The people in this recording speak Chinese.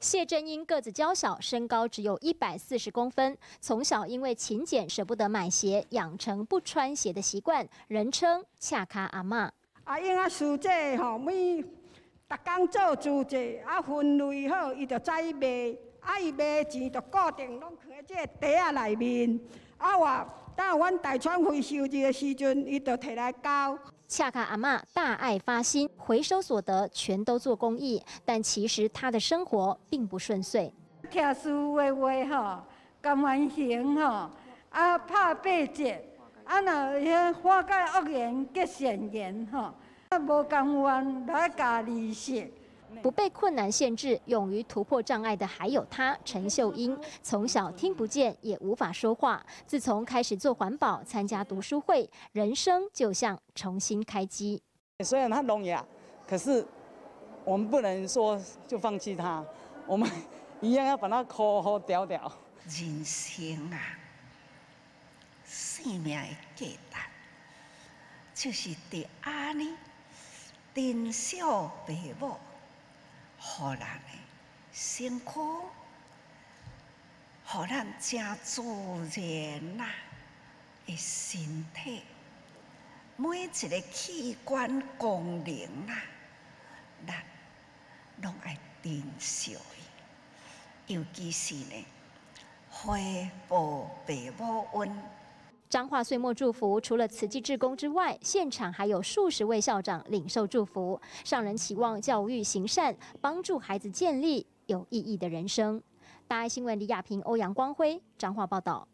谢振英个子娇小，身高只有一百四十公分。从小因为勤俭舍不得买鞋，养成不穿鞋的习惯，人称“恰卡阿妈”。阿英啊，书这吼，每逐工做主者，啊分类好，伊就再卖。啊，伊卖钱就固定拢去这袋仔内面。啊，我等阮大川回收日的时阵，伊就摕来交。恰卡阿嬷大爱发心，回收所得全都做公益，但其实她的生活并不顺遂。听书的话吼，甘愿行吼，啊拍八折，啊若遐化解恶缘结善缘吼，啊无甘愿来加利息。不被困难限制，勇于突破障碍的还有她，陈秀英。从小听不见，也无法说话。自从开始做环保，参加读书会，人生就像重新开机。虽然他聋哑，可是我们不能说就放弃他，我们一样要把他好好调调。人生啊，生命的价值就是得安尼，珍惜父母。互人的辛苦，互咱正自然呐的身体，每一个器官功能呐，咱拢爱珍惜尤其是呢，回报父母恩。彰化岁末祝福，除了慈济志工之外，现场还有数十位校长领受祝福，上人期望教育行善，帮助孩子建立有意义的人生。大爱新闻李亚平、欧阳光辉彰化报道。